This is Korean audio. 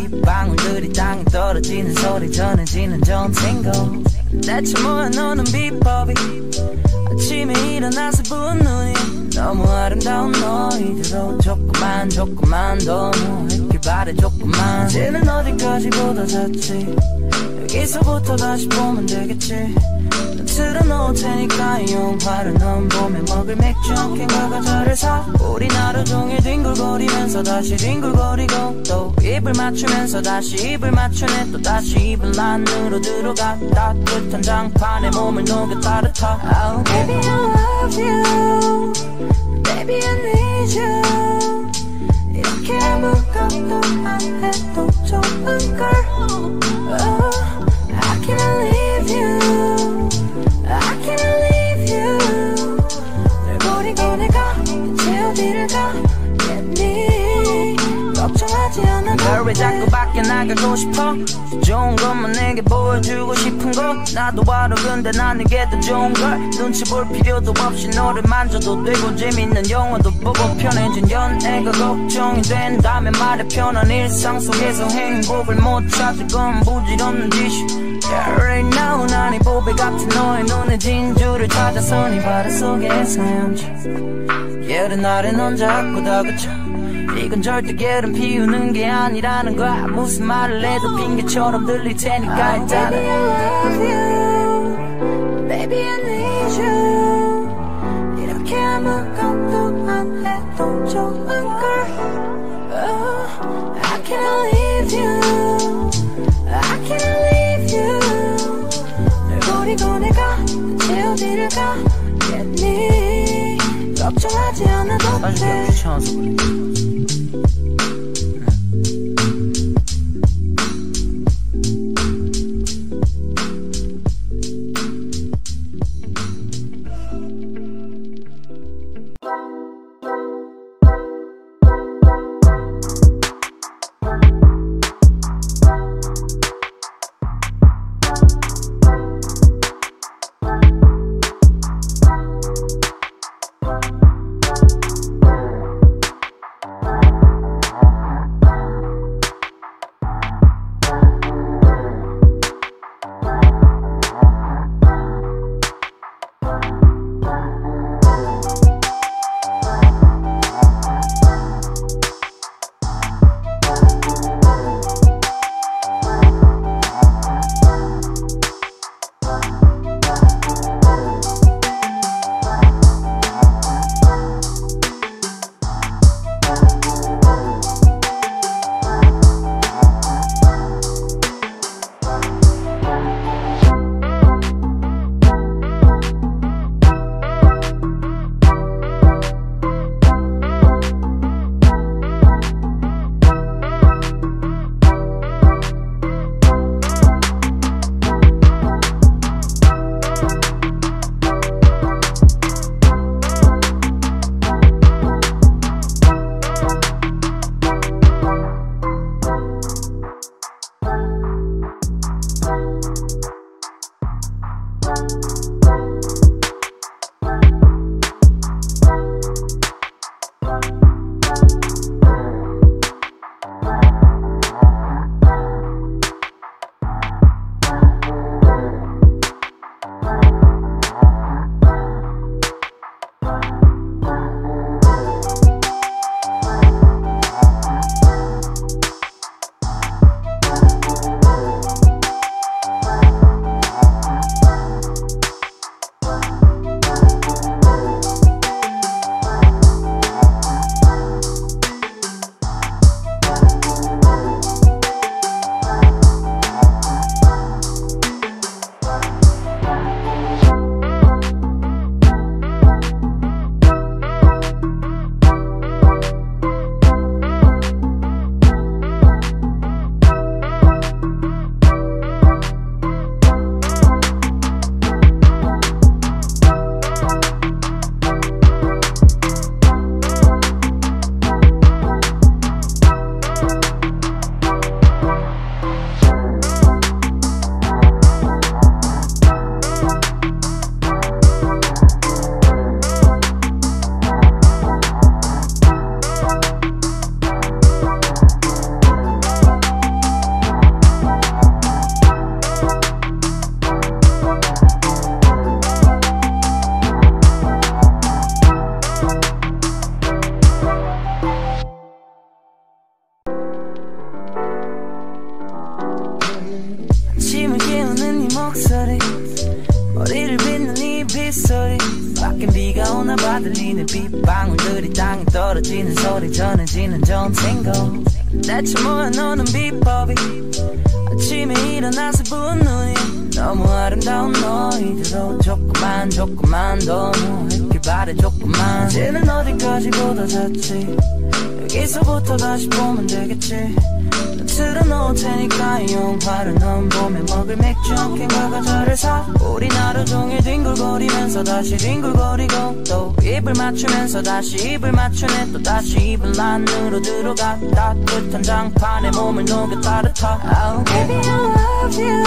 들리는 빗 방울들이 땅에 떨어지는 소리 전해지는 전생고. 대체 너는 비법이? 아침에 일어나서 부은 눈이 너무 아름다운 너희들로 조금만 조금만 더 누웠길 바래 조금만. 이제는 어디까지 보다 잤지? 여기서부터 다시 보면 되겠지. 난 틀어놓을 테니까 이 영화를 넌 봄에 먹을 맥주 한 캔과 과자를 사 우리 하루 종일 뒹굴거리면서 다시 뒹굴거리고 또 입을 맞추면서 다시 입을 맞추네. 또 다시 입을 안으로 들어가 따뜻한 장판에 몸을 녹여 따뜻하 oh, Baby I love you. Baby I need you. 이렇게 아무것도 안 해도 좋은 걸 나가고 싶어? 좋은 것만 내게 보여주고 싶은 거 나도 알아 근데 난 이게 더 좋은 걸? 눈치 볼 필요도 없이 너를 만져도 되고 재밌는 영화도 보고 편해진 연애가 걱정이 된다면 말해 편한 일상 속에서 행복을 못 찾을 건 부질없는 짓이 Yeah, right now 난이 보배 같은 너의 눈에 진주를 찾아서 네 바다 속에 헤엄쳐 예른 날에 넌 자꾸 다그쳐 이건 절대 게으름 피우는 게 아니라는 거야. 무슨 말을 해도 핑계처럼 들릴 테니까 일단 Baby I love you. Baby I need you. 이렇게 아무것도 안 해도 좋은걸. Oh, I can't leave you. I can't leave you. 널 버리고 내가 대체 어디를 가겠니 걱정하지 않아도 돼. 귀찮아서 그래 봐 들리는 빗방울들이 땅에 떨어지는 소리 전해지는 전생고. 대체 뭐야 너는 비법이? 아침에 일어나서 부은 눈이 너무 아름다운 너희들로 조금만 조금만 더 누웠길 바래 조금만. 이제는 어디까지 보다 잤지? 여기서부터 다시 보면 되겠지 틀어놓을 테니까 이 영화를 넌 봄에 먹을 맥주 한 캔과 과자를 사. 우리 하루 종일 뒹굴거리면서 다시 뒹굴거리고 또 입을 맞추면서 다시 입을 맞추네. 또 다시 입을 안으로 들어가 따뜻한 장판에 몸을 녹여 따뜻하. Oh, Baby I love you